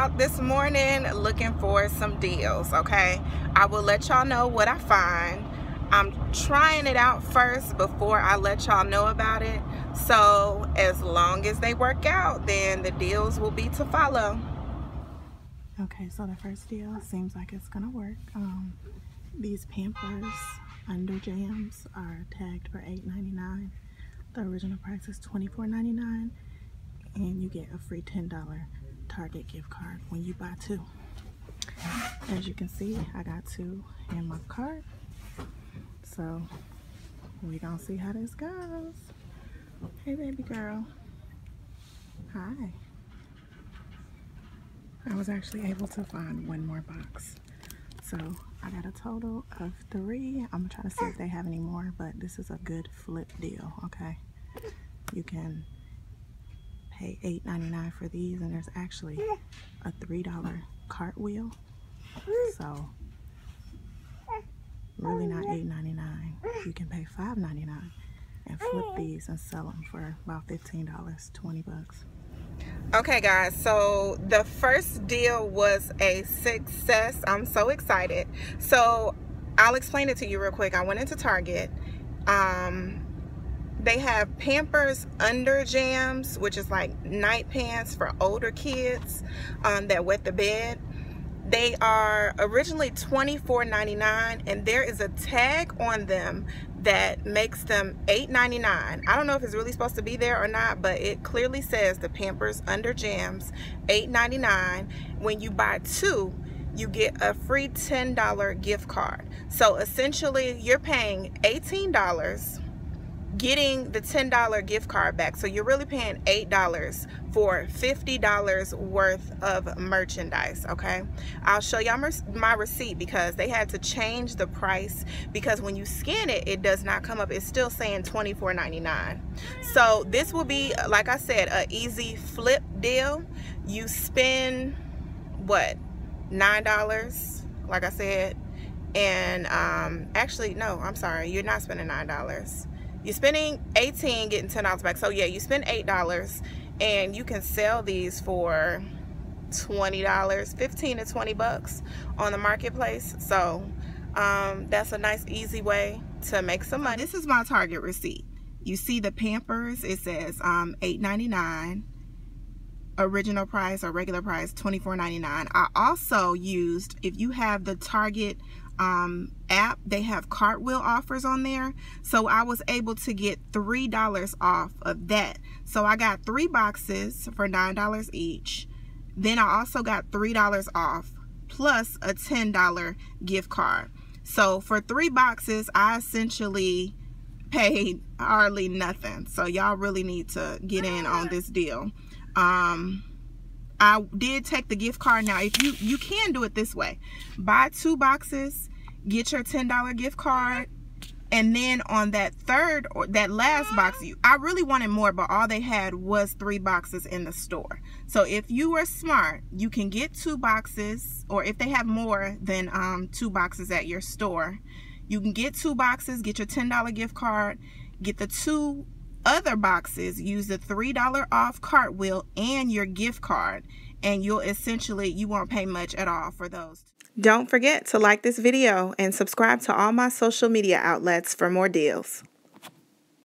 out this morning looking for some deals, okay? I will let y'all know what I find. I'm trying it out first before I let y'all know about it. So as long as they work out, then the deals will be to follow. Okay, so the first deal seems like it's gonna work. Um, these Pampers Under Jams are tagged for $8.99. The original price is $24.99 and you get a free $10 Target gift card when you buy two. As you can see, I got two in my cart. So we gonna see how this goes. Hey baby girl. Hi. I was actually able to find one more box. So I got a total of three. I'm gonna try to see if they have any more, but this is a good flip deal, okay? You can pay $8.99 for these and there's actually a $3 cartwheel. Mm. So mm. really not $8.99. You can pay $5.99 and flip mm. these and sell them for about $15, 20 bucks. Okay guys, so the first deal was a success. I'm so excited. So I'll explain it to you real quick. I went into Target. Um, they have Pampers Under Jams, which is like night pants for older kids um, that wet the bed. They are originally $24.99 and there is a tag on them that makes them $8.99. I don't know if it's really supposed to be there or not, but it clearly says the Pampers Under Jams $8.99. When you buy two, you get a free $10 gift card. So essentially you're paying $18 getting the $10 gift card back. So you're really paying $8 for $50 worth of merchandise, okay? I'll show y'all my receipt because they had to change the price because when you scan it, it does not come up. It's still saying $24.99. So this will be, like I said, an easy flip deal. You spend, what, $9, like I said, and um, actually, no, I'm sorry, you're not spending $9 you're spending 18 getting $10 back. So yeah, you spend $8 and you can sell these for $20, 15 to 20 bucks on the marketplace. So um, that's a nice easy way to make some money. This is my Target receipt. You see the Pampers, it says um, $8.99 original price or regular price $24.99 I also used if you have the Target um, app they have cartwheel offers on there. So I was able to get three dollars off of that. So I got three boxes for nine dollars each. Then I also got three dollars off plus a ten dollar gift card. So for three boxes I essentially paid hardly nothing. So y'all really need to get in on this deal. Um I did take the gift card. Now if you you can do it this way. Buy two boxes get your $10 gift card and then on that third or that last box you I really wanted more but all they had was three boxes in the store. So if you are smart you can get two boxes or if they have more than um, two boxes at your store you can get two boxes get your $10 gift card get the two other boxes use the three dollar off cartwheel and your gift card and you'll essentially you won't pay much at all for those. Don't forget to like this video and subscribe to all my social media outlets for more deals